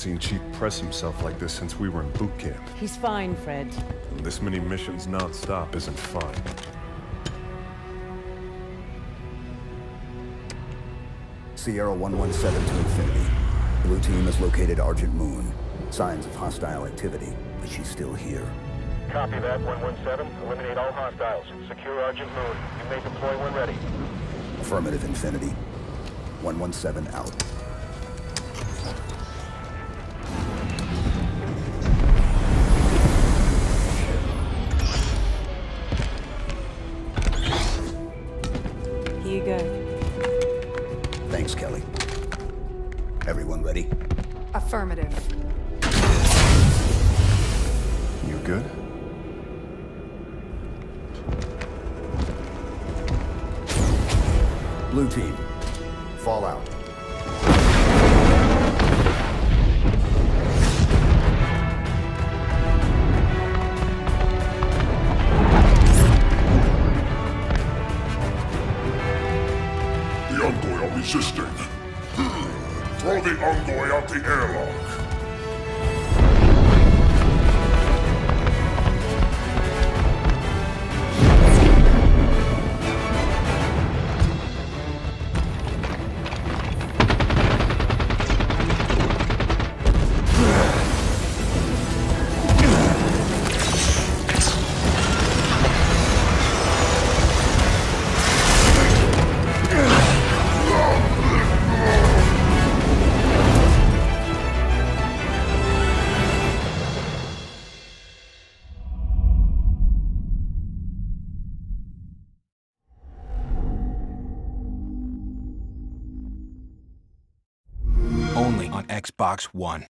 seen Chief press himself like this since we were in boot camp. He's fine, Fred. And this many missions non-stop isn't fun. Sierra 117 to Infinity. Blue team has located Argent Moon. Signs of hostile activity, but she's still here. Copy that, 117. Eliminate all hostiles. Secure Argent Moon. You may deploy when ready. Affirmative Infinity. 117 out. Here you. Thanks, Kelly. Everyone ready? Affirmative. You good? Blue team, fall out. Envoy are resisting. Hmm. Throw the Envoy out the airlock. On Xbox One.